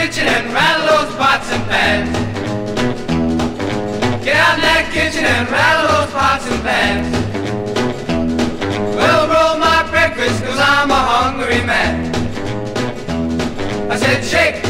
kitchen and rattle those pots and pans. Get out in that kitchen and rattle those pots and pans. Well, roll my breakfast cause I'm a hungry man. I said shake,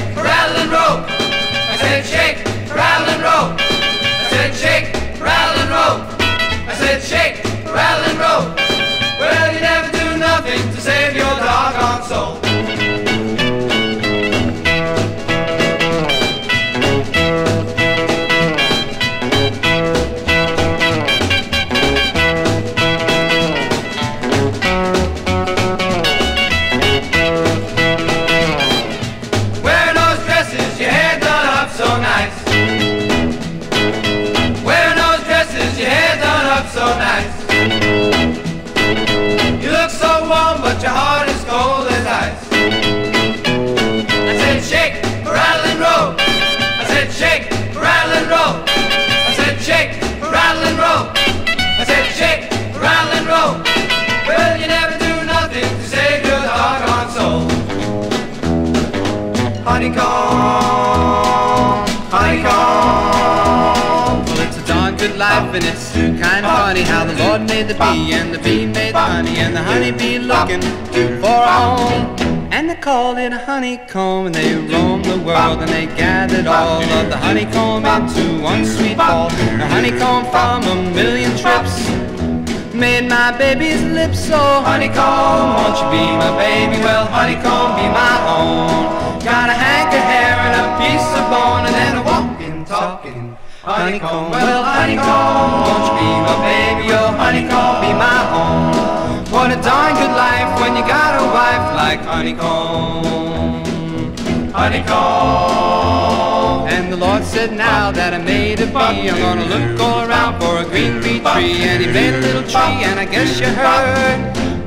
honeycomb, honeycomb. Well, it's a darn good life, and it's kind of funny how the Lord made the bee, and the bee made the honey, and the honeybee looking for a home. And they called it a honeycomb, and they roamed the world, and they gathered all of the honeycomb into one sweet ball. The honeycomb from a million trips made my baby's lips so honeycomb. Won't you be my baby? Well, honeycomb, be my own. Got a hank of hair and a piece of bone, and then a walking, talking. Honeycomb, well, honeycomb, won't you be my baby? Oh, honeycomb, be my own. What a darn good life when you got a wife like honeycomb. Honeycomb. And the Lord said, now that I made a bee, I'm gonna look all around for a green bee tree. And he made a little tree, and I guess you heard.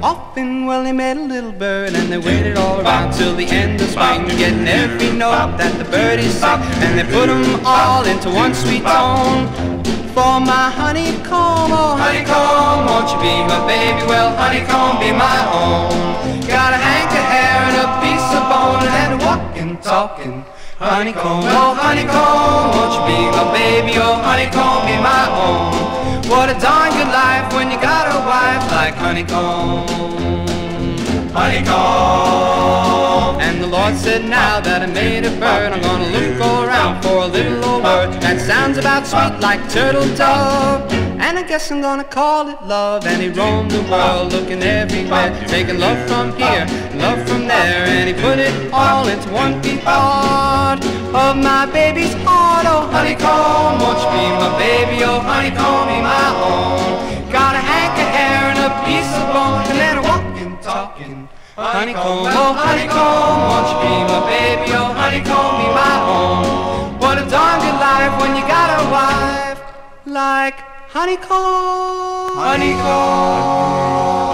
Often, well, he made a little bird, and they waited all around till the end of spring, getting every note that the birdies sing, and they put 'em all into one sweet tone. For my honeycomb, oh honeycomb, won't you be my baby? Well, honeycomb, be my own. Got a hank of hair and a piece of bone, and walking, talking. Honeycomb, oh honeycomb, won't you be my baby? Oh honeycomb, be my own. What a darn good life when you got a wife like honeycomb. Honeycomb. And the Lord said, now that I made a bird, I'm gonna look around for a little sounds about sweet like turtle dove. And I guess I'm gonna call it love. And he roamed the world looking everywhere, taking love from here, love from there, and he put it all into one big part of my baby's heart. Oh, honeycomb, won't you be my baby? Oh, honeycomb, be my own. Got a hank of hair and a piece of bone, and then a walking, talking. Honeycomb, oh honeycomb, won't you be my baby? Oh honeycomb, be my own. Life when you got a wife like honeycomb. Honeycomb.